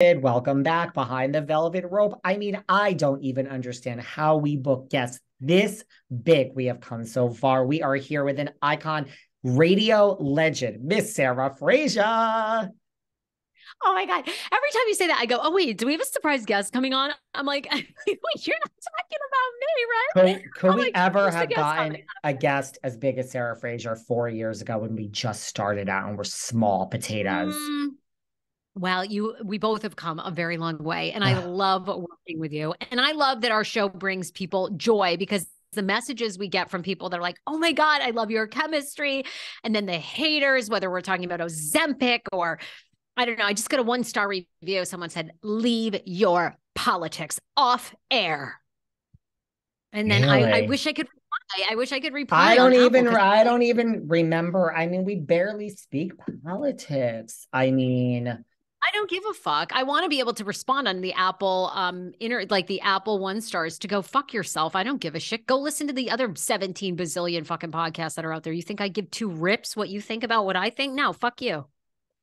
Welcome back behind the velvet rope. I mean, I don't even understand how we book guests this big. We have come so far. We are here with an icon, radio legend, Miss Sarah Fraser. Oh my God. Every time you say that, I go, oh, wait, do we have a surprise guest coming on? I'm like, wait, you're not talking about me, right? Could, could we like, ever have gotten a guest as big as Sarah Fraser four years ago when we just started out and we're small potatoes? Mm, well, you we both have come a very long way and I love working with you. And I love that our show brings people joy because the messages we get from people that are like, "Oh my god, I love your chemistry." And then the haters whether we're talking about Ozempic or I don't know, I just got a one-star review someone said, "Leave your politics off air." And then really? I, I wish I could I, I, wish I could reply. I don't even. I don't even remember. I mean, we barely speak politics. I mean, I don't give a fuck. I want to be able to respond on the Apple um inner like the Apple one stars to go fuck yourself. I don't give a shit. Go listen to the other 17 bazillion fucking podcasts that are out there. You think I give two rips what you think about what I think? No, fuck you.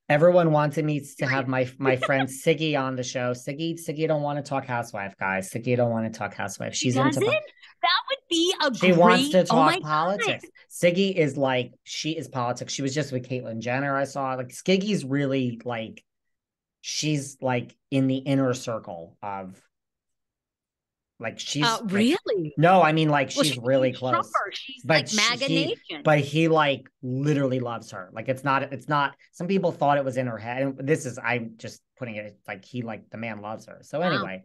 Everyone wanted me to have my my friend Siggy on the show. Siggy, Siggy don't want to talk housewife, guys. Siggy don't want to talk housewife. She's into that would be a she great... wants to oh talk oh politics. God. Siggy is like she is politics. She was just with Caitlyn Jenner. I saw like Siggy's really like she's like in the inner circle of like she's uh, really like, no i mean like well, she's, really close she's but like MAGA he, Nation. but he like literally loves her like it's not it's not some people thought it was in her head and this is i'm just putting it like he like the man loves her so anyway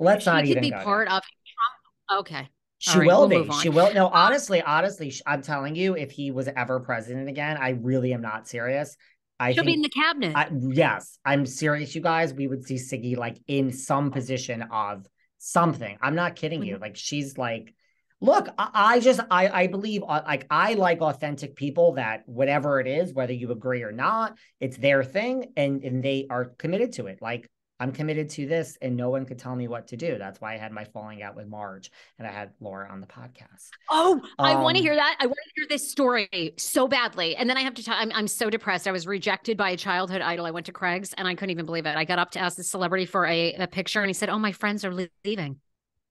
let's she not even be part there. of Trump. okay she right, will we'll be. She will. No, honestly, honestly, I'm telling you, if he was ever president again, I really am not serious. I She'll think, be in the cabinet. I, yes, I'm serious, you guys. We would see Siggy like in some position of something. I'm not kidding mm-hmm. you. Like she's like, look, I, I just I I believe uh, like I like authentic people that whatever it is, whether you agree or not, it's their thing, and and they are committed to it. Like I'm committed to this and no one could tell me what to do. That's why I had my falling out with Marge and I had Laura on the podcast. Oh, um, I want to hear that. I want to hear this story so badly. And then I have to tell I'm, I'm so depressed. I was rejected by a childhood idol. I went to Craig's and I couldn't even believe it. I got up to ask the celebrity for a, a picture and he said, Oh, my friends are leaving.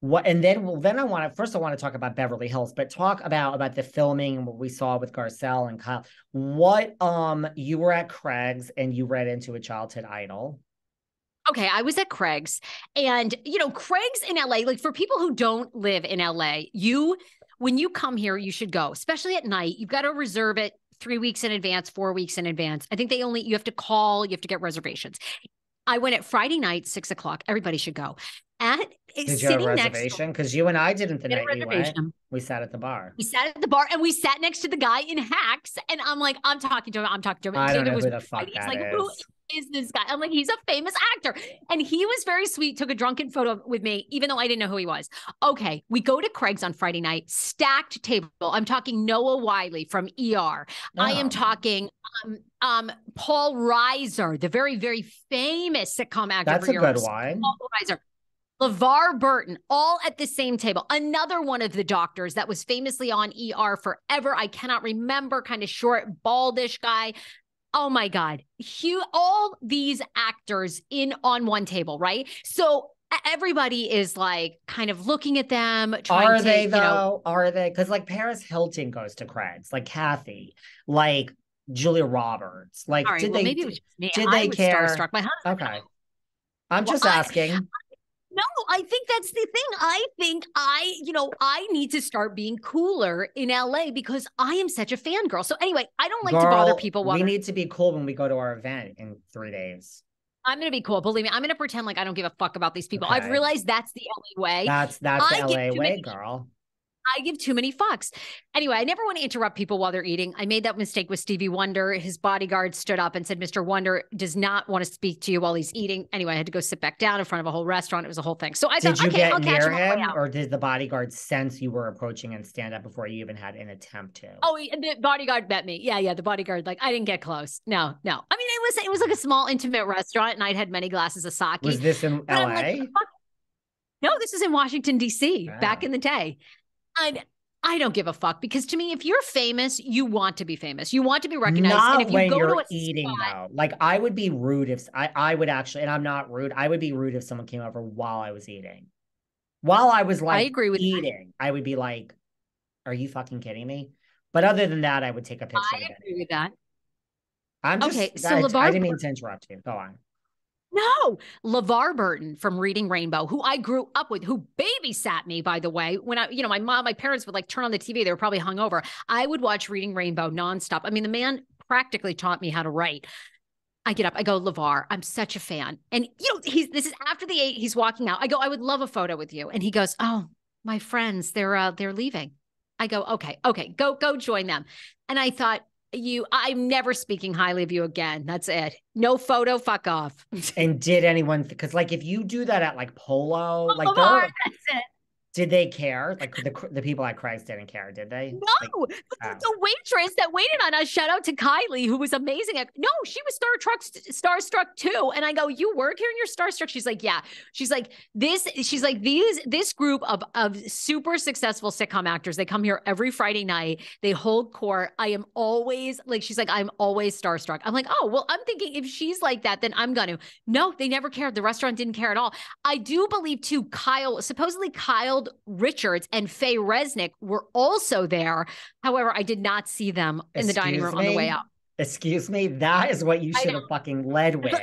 What and then well then I want to first I want to talk about Beverly Hills, but talk about about the filming and what we saw with Garcelle and Kyle. What um you were at Craig's and you read into a childhood idol okay, I was at Craig's and you know, Craig's in LA, like for people who don't live in LA, you when you come here, you should go, especially at night. You've got to reserve it three weeks in advance, four weeks in advance. I think they only you have to call, you have to get reservations. I went at Friday night, six o'clock. Everybody should go. At eh, did you have a reservation? Because you and I didn't the night. We sat at the bar. We sat at the bar and we sat next to the guy in hacks. And I'm like, I'm talking to him. I'm talking to him. I don't know who the fuck that like, is. Is this guy? I'm like, he's a famous actor. And he was very sweet, took a drunken photo with me, even though I didn't know who he was. Okay, we go to Craig's on Friday night, stacked table. I'm talking Noah Wyle from ER. Oh. I am oh. talking um, um, Paul Reiser, the very, very famous sitcom actor. That's a good one. Paul Reiser. LeVar Burton, all at the same table. Another one of the doctors that was famously on ER forever. I cannot remember, kind of short, baldish guy. Oh my God. Hugh, all these actors in on one table, right? So everybody is like kind of looking at them. Are to, they though? You know, Are they? Because like Paris Hilton goes to Craig's, like Kathy, like Julia Roberts. Like, right, did well, they? Maybe it was just me. Did I they care? Starstruck by Okay. I'm well, just asking. I, no, I think that's the thing. I think I, you know, I need to start being cooler in LA because I am such a fangirl. So anyway, I don't like Girl, to bother people. While we need to be cool when we go to our event in three days. I'm gonna be cool. Believe me, I'm gonna pretend like I don't give a fuck about these people. Okay. I've realized that's the LA way. That's that's I the LA way, many, girl. I give too many fucks. Anyway, I never want to interrupt people while they're eating. I made that mistake with Stevie Wonder. His bodyguard stood up and said, Mr. Wonder does not want to speak to you while he's eating. Anyway, I had to go sit back down in front of a whole restaurant. It was a whole thing. So I did thought, you okay, get I'll near catch him, or did the bodyguard sense you were approaching and stand up before you even had an attempt to? Oh, the bodyguard met me. Yeah, yeah. The bodyguard, like, I didn't get close. No, no. I mean, it was it was like a small, intimate restaurant, and I'd had many glasses of sake. Was this in LA? Like, no, this is in Washington D.C. Wow. back ah. in the day. And I don't give a fuck because to me, if you're famous, you want to be famous. You want to be recognized. Not and if you when go you're to a eating spot, though. Like I would be rude if I I would actually, and I'm not rude. I would be rude if someone came over while I was eating. While I was like I agree with that. eating, I would be like, "Are you fucking kidding me?" But other than that, I would take a picture. I agree with that. I'm just. Okay, so I, I didn't mean to interrupt you. Go on. No, LeVar Burton from Reading Rainbow, who I grew up with, who babysat me, by the way. When I, you know, my mom, my parents would like turn on the TV, they were probably hungover. I would watch Reading Rainbow nonstop. I mean, the man practically taught me how to write. I get up, I go, LeVar, I'm such a fan. And, you know, he's, this is after the eight, he's walking out. I go, I would love a photo with you. And he goes, Oh, my friends, they're, uh, they're leaving. I go, okay, okay, go, go join them. And I thought, you, I'm never speaking highly of you again. That's it. No photo, fuck off. And did anyone? Because like, if you do that at like polo, like, there that's it. Did they care? Like the the people at Craig's didn't care, did they? No, Like, oh. the waitress that waited on us, shout out to Kylie, who was amazing. At, no, she was starstruck, starstruck too. And I go, you work here and you're starstruck. She's like, yeah. She's like, this. She's like, these. This group of of super successful sitcom actors. They come here every Friday night. They hold court. I am always like, she's like, I'm always starstruck. I'm like, oh well. I'm thinking if she's like that, then I'm gonna. No, they never cared. The restaurant didn't care at all. I do believe too. Kyle, supposedly Kyle Richards and Faye Resnick were also there. However, I did not see them in the dining Excuse room on the way out. Excuse me, that is what you should have fucking led with.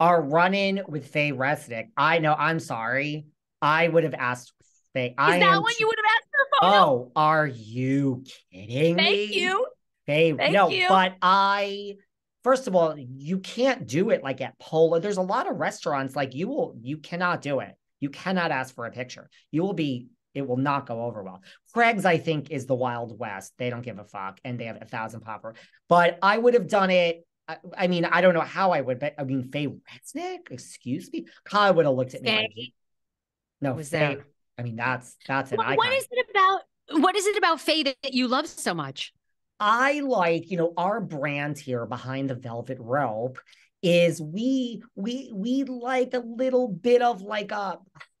Our run-in with Faye Resnick. I know. I'm sorry. I would have asked Faye. Is I that what you would have asked for a photo? Oh, are you kidding me? Thank you. Faye, Thank no, you. but I first of all, you can't do it like at Polo. There's a lot of restaurants like you will you cannot do it. You cannot ask for a picture. You will be it will not go over well. Craig's, I think, is the Wild West. They don't give a fuck, and they have a thousand popper. But I would have done it. I, I mean, I don't know how I would, but I mean, Faye Resnick, excuse me, Kyle would have looked at me like, no, was Faye. there. I mean, that's that's an What- icon. what is it about? What is it about Faye that you love so much? I like, you know, our brand here behind the velvet rope is we we we like a little bit of like a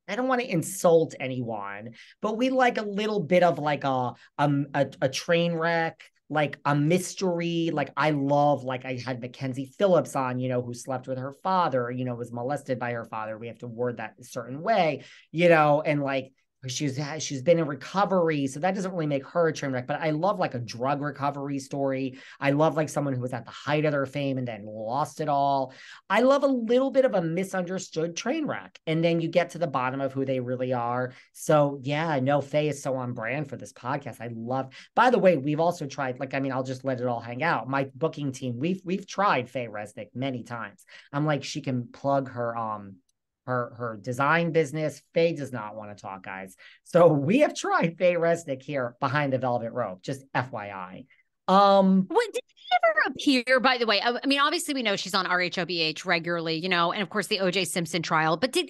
I don't want to insult anyone, but we like a little bit of like a um a, a train wreck, like a mystery. Like I love, like I had Mackenzie Phillips on, you know, who slept with her father, you know, was molested by her father. We have to word that a certain way, you know, and like she's she's been in recovery so that doesn't really make her a train wreck but i love like a drug recovery story. I love like someone who was at the height of their fame and then lost it all. I love a little bit of a misunderstood train wreck and then you get to the bottom of who they really are. So yeah no faye is so on brand for this podcast. I love by the way we've also tried like i mean i'll just let it all hang out. My booking team we've we've tried faye resnick many times. I'm like she can plug her um her her design business. Faye does not want to talk, guys. So we have tried Faye Resnick here behind the velvet rope. Just FYI. Um, What did she ever appear? By the way, I, I mean, obviously we know she's on RHOBH regularly, you know, and of course the O.J. Simpson trial. But did